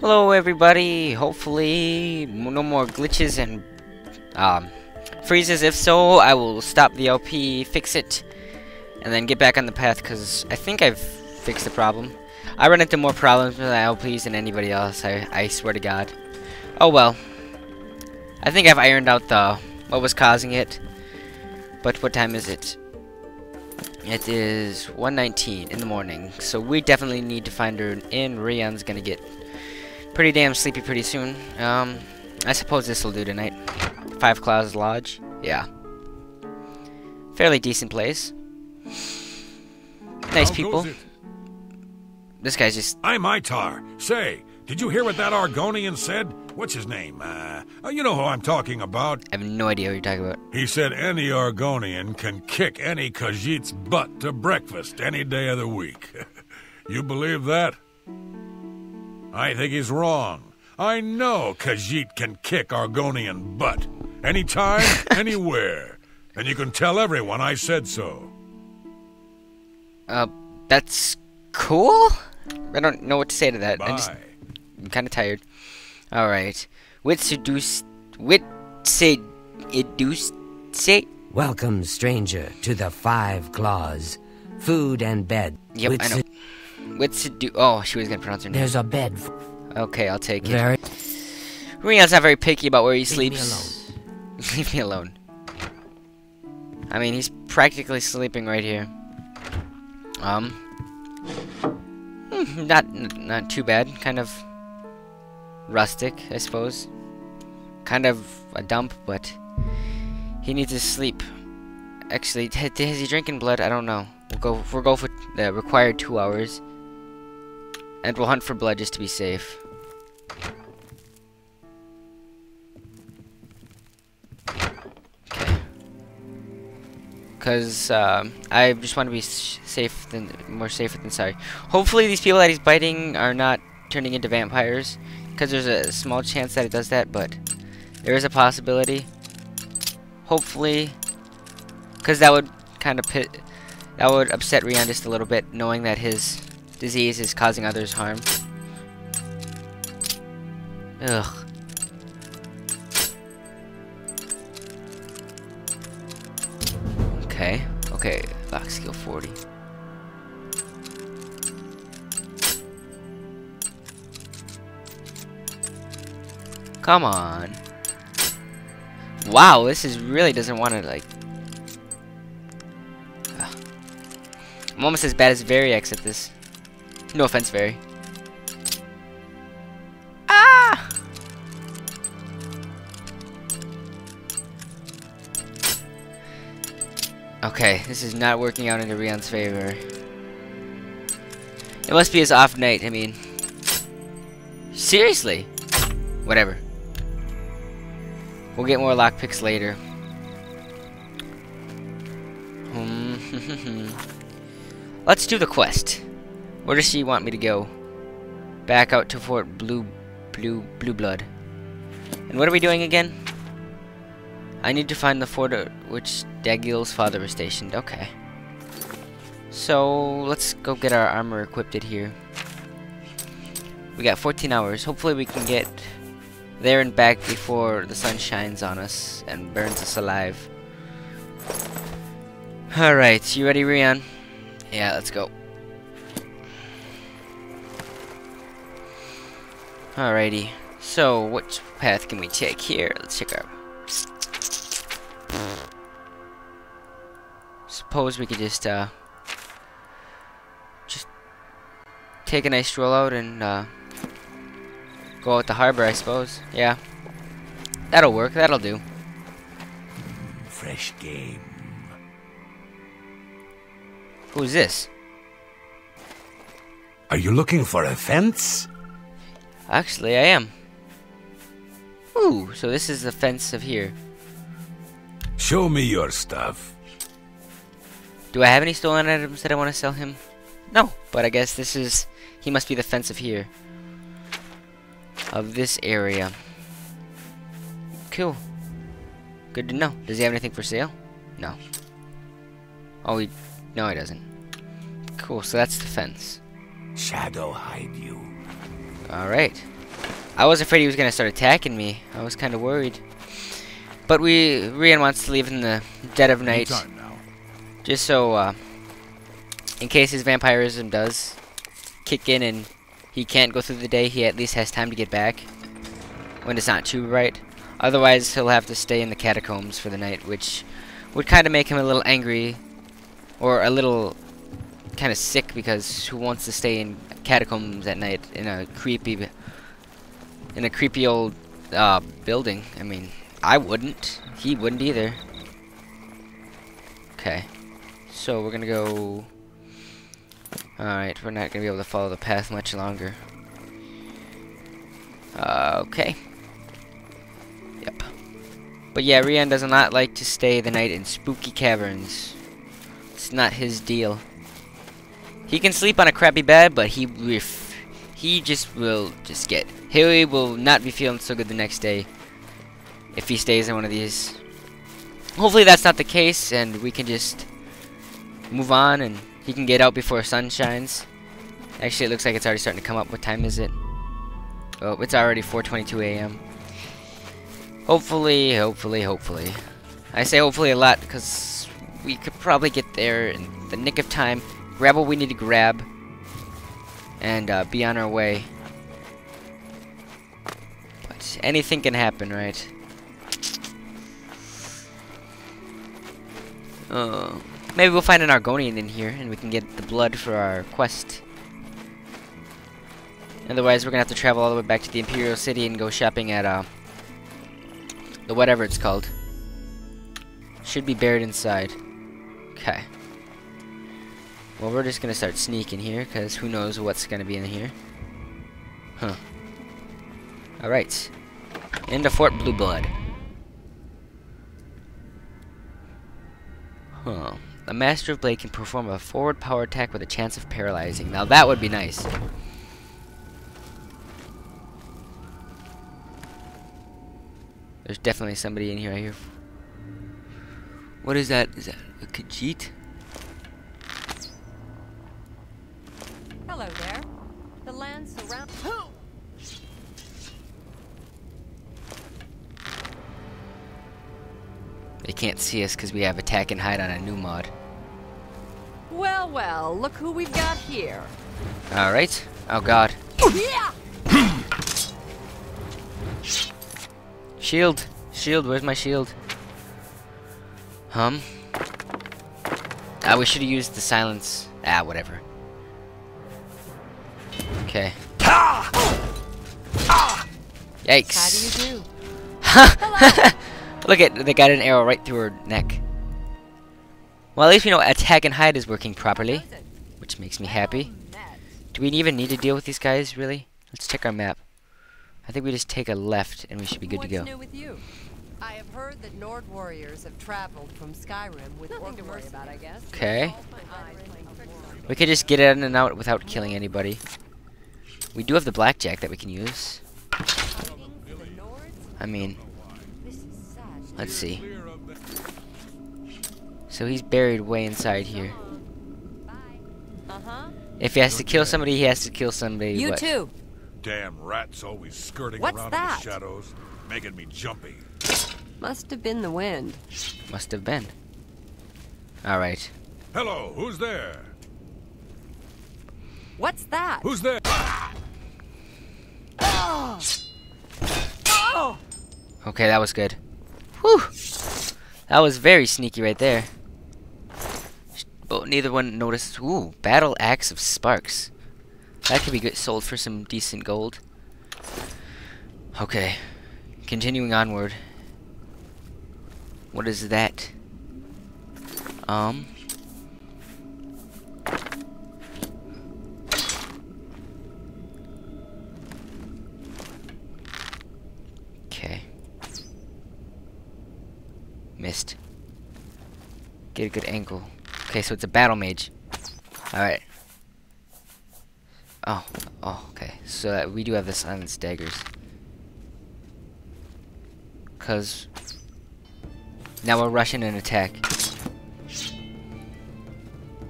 Hello everybody, hopefully no more glitches and um, freezes. If so, I will stop the LP, fix it, and then get back on the path because I think I've fixed the problem. I run into more problems with LPs than anybody else, I, I swear to god. Oh well. I think I've ironed out the what was causing it. But what time is it? It is 1.19 in the morning, so we definitely need to find her in. Rian's gonna get pretty damn sleepy pretty soon. Um, I suppose this will do tonight. Five Claws Lodge. Yeah. Fairly decent place. Nice How people. This guy's just... I'm Itar. Say, did you hear what that Argonian said? What's his name? Uh, uh, you know who I'm talking about. I have no idea what you're talking about. He said any Argonian can kick any Khajiit's butt to breakfast any day of the week. you believe that? I think he's wrong. I know Khajiit can kick Argonian butt. Anytime, anywhere. And you can tell everyone I said so. Uh, that's cool? I don't know what to say to that. I'm, just, Bye. I'm kind of tired. Alright. Wit seduce... Wit say... Educe... Say... Welcome, stranger, to the Five Claws. Food and bed. Yep, With I know. Se- Wit sedu... Oh, she was gonna pronounce her name. There's a bed. f- Okay, I'll take it. Very. Rian's not very picky about where he Leave me sleeps. Leave me alone. I mean, he's practically sleeping right here. Um, hmm, not not too bad. Kind of rustic, I suppose. Kind of a dump, but he needs to sleep. Actually, has he drinking blood? I don't know. We'll go. We'll go for the required two hours, and we'll hunt for blood just to be safe. Cause um, I just want to be safe than more safer than sorry. Hopefully, these people that he's biting are not turning into vampires. Cause there's a small chance that it does that, but there is a possibility. Hopefully, cause that would kind of pit, that would upset Rian just a little bit, knowing that his disease is causing others harm. Ugh. Okay. Okay. Lock skill 40. Come on. Wow, this is really doesn't want to like. I'm almost as bad as Variax at this. No offense, Very. Ah! Okay, this is not working out into Rian's favor. It must be his off night, I mean. Seriously? Whatever. We'll get more lockpicks later. Hmm. Let's do the quest. Where does she want me to go? Back out to Fort Blue Blue Blue Blood. And what are we doing again? I need to find the fort at which Dagail's father was stationed. Okay. So, let's go get our armor equipped here. We got 14 hours. Hopefully we can get there and back before the sun shines on us and burns us alive. Alright, you ready, Rian? Yeah, let's go. Alrighty. So, which path can we take here? Let's check out. Suppose we could just, uh, just take a nice stroll out and, uh, go out the harbor, I suppose. Yeah. That'll work, that'll do. Fresh game. Who's this? Are you looking for a fence? Actually, I am. Ooh, so this is the fence of here. Show me your stuff. Do I have any stolen items that I want to sell him? No, but I guess this is... He must be the fence of here. Of this area. Cool. Good to know. Does he have anything for sale? No. Oh, he... No, he doesn't. Cool, so that's the fence. Shadow hide you. Alright. I was afraid he was gonna start attacking me. I was kind of worried. But we Rian wants to leave in the dead of night, just so uh, in case his vampirism does kick in and he can't go through the day, he at least has time to get back when it's not too bright. Otherwise, he'll have to stay in the catacombs for the night, which would kind of make him a little angry or a little kind of sick because who wants to stay in catacombs at night in a creepy in a creepy old uh, building? I mean, I wouldn't. He wouldn't either. Okay. So we're gonna go Alright, we're not gonna be able to follow the path much longer. Uh, okay. Yep. But yeah, Rian does not like to stay the night in spooky caverns. It's not his deal. He can sleep on a crappy bed, but he ref he just will just get he will not be feeling so good the next day if he stays in one of these. Hopefully that's not the case, and we can just move on, and he can get out before sun shines. Actually, it looks like it's already starting to come up. What time is it? Oh, it's already 4:22 a.m. Hopefully, hopefully, hopefully. I say hopefully a lot because we could probably get there in the nick of time, grab what we need to grab, and uh, be on our way. But anything can happen, right? Uh, maybe we'll find an Argonian in here, and we can get the blood for our quest. Otherwise, we're gonna have to travel all the way back to the Imperial City and go shopping at, uh, the whatever it's called. Should be buried inside. Okay. Well, we're just gonna start sneaking here, because who knows what's gonna be in here. Huh. Alright. Into Fort Blue Blood. Huh. The Master of Blade can perform a forward power attack with a chance of paralyzing. Now that would be nice. There's definitely somebody in here, I hear. What is that? Is that a Khajiit? Hello there. The land surrounds. They can't see us because we have attack and hide on a new mod. Well, well, look who we've got here. Alright. Oh god. Yeah! Shield! Shield, where's my shield? Hum? Ah, we should have used the silence. Ah, whatever. Okay. Ah! Yikes. How do you do? Look at they got an arrow right through her neck. Well, at least we know attack and hide is working properly, which makes me happy. Do we even need to deal with these guys, really? Let's check our map. I think we just take a left and we should be good What's to go. new with you? I have heard that Nord warriors have traveled from Skyrim with Nothing to worry about, I guess. Okay. We could just get in and out without killing anybody. We do have the blackjack that we can use. I mean, let's see. So he's buried way inside here. Uh-huh. If he has to kill somebody, he has to kill somebody. You what? too. Damn rats always skirting What's around that? in the shadows, making me jumpy. Must have been the wind. Must have been. Alright. Hello, who's there? What's that? Who's there? Okay, that was good. Whew! That was very sneaky right there. But neither one noticed. Ooh, Battle Axe of Sparks. That could be good, sold for some decent gold. Okay. Continuing onward. What is that? Um. Missed. Get a good angle. Okay, so it's a battle mage. Alright. Oh, oh, okay. So that we do have the silence daggers. Cause now we're rushing an attack.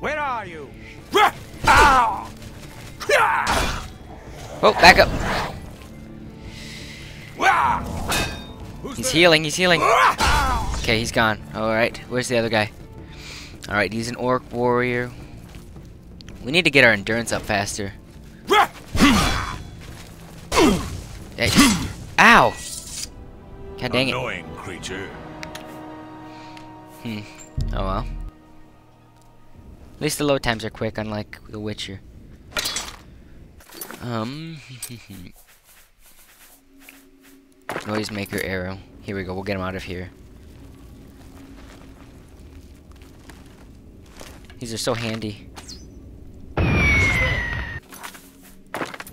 Where are you? Oh, back up. He's healing, he's healing. Okay, he's gone. Alright, where's the other guy? Alright, he's an orc warrior. We need to get our endurance up faster. Hey. Ow! God dang it. Annoying creature. Hmm. Oh well. At least the load times are quick, unlike The Witcher. Um. Noisemaker arrow. Here we go. We'll get him out of here. These are so handy.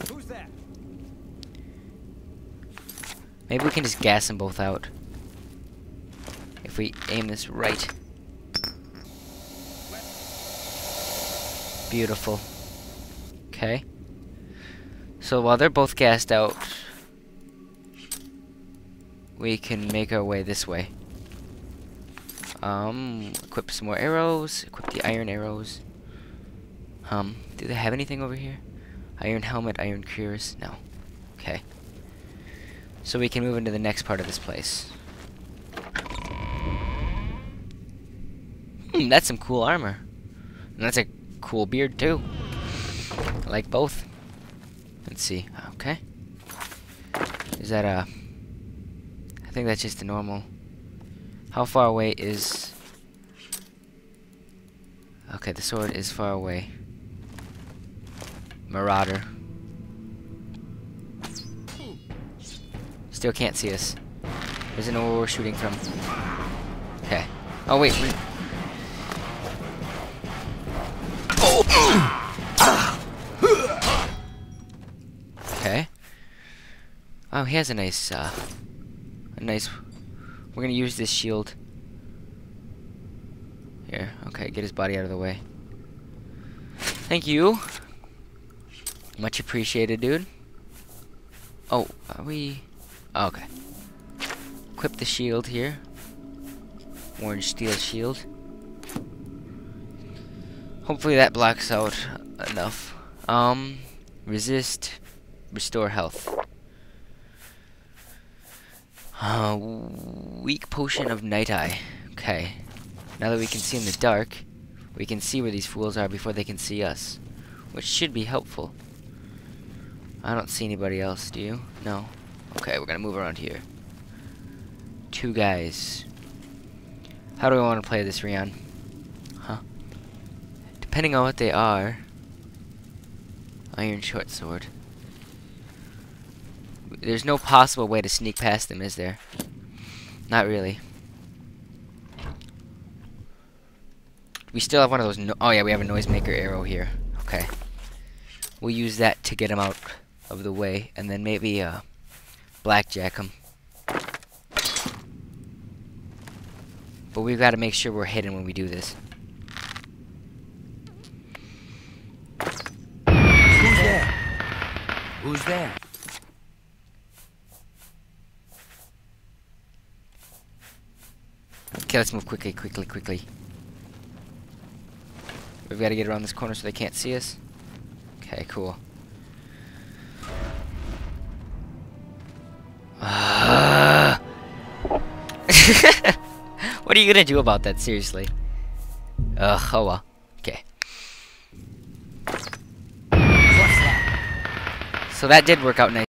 Who's that? Maybe we can just gas them both out. If we aim this right. Beautiful. Okay. So while they're both gassed out, we can make our way this way. Um, equip some more arrows, equip the iron arrows. Um, do they have anything over here? Iron helmet, iron cuirass? No. Okay. So we can move into the next part of this place. Hmm, that's some cool armor. And that's a cool beard too. I like both. Let's see. Okay. Is that a... I think that's just a normal... How far away is... Okay, the sword is far away. Marauder. Still can't see us. Doesn't know where we're shooting from. Okay. Oh wait. we- Okay. Oh, he has a nice, uh, a nice. We're gonna use this shield. Here, okay, get his body out of the way. Thank you. Much appreciated, dude. Oh, are we? Oh, okay. Equip the shield here. Orange steel shield. Hopefully that blocks out enough. Um, resist, restore health. Uh, weak potion of night eye. Okay. Now that we can see in the dark, we can see where these fools are before they can see us, which should be helpful. I don't see anybody else, do you? No. Okay, we're gonna move around here. Two guys. How do I want to play this, Rian? Huh? Depending on what they are. Iron short sword. There's no possible way to sneak past them, is there? Not really. We still have one of those. No oh yeah, we have a noisemaker arrow here. Okay. We'll use that to get them out of the way, and then maybe uh, blackjack them. But we've got to make sure we're hidden when we do this. Who's there? Who's there? Okay, let's move quickly, quickly, quickly. We've got to get around this corner so they can't see us. Okay, cool. Ah. what are you gonna do about that, seriously? Ugh, oh well. Okay. So that did work out nice.